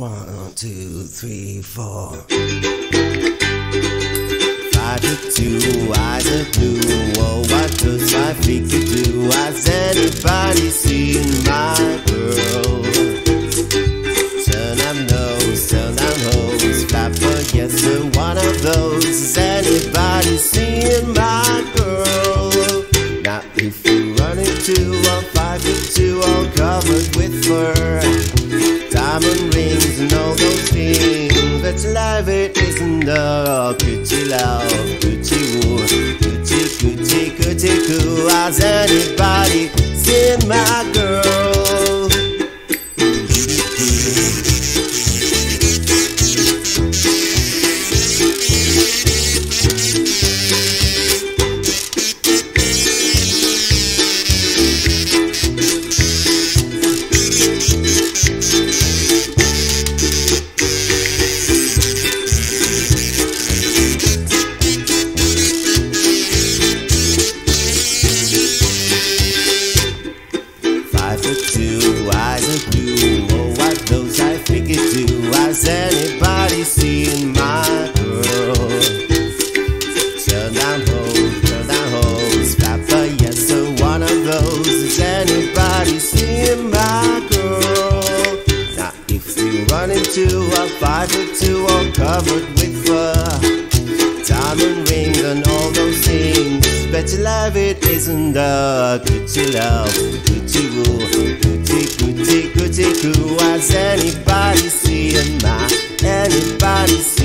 One, two, three, four. Five to two, eyes are blue. Oh, what does my figure do? Has anybody seen my girl? Turn up nose, turn down hose, flapper, yes, sir, one of those. Has anybody seen my girl? Now, if you run into a five to two, all covered with fur, but life it isn't a pretty love, pretty woo, pretty, pretty, pretty cool. Has anybody seen my girl? Seen my girl? Turn down hose, turn down hose. Flapper, yes, sir, one of those. Has anybody seen my girl? Now, if you run into a five foot two, all covered with fur diamond rings and all those things. Bet your life it isn't good to love, good to rule, goody, goody, goody, cool. Has anybody seen my, seen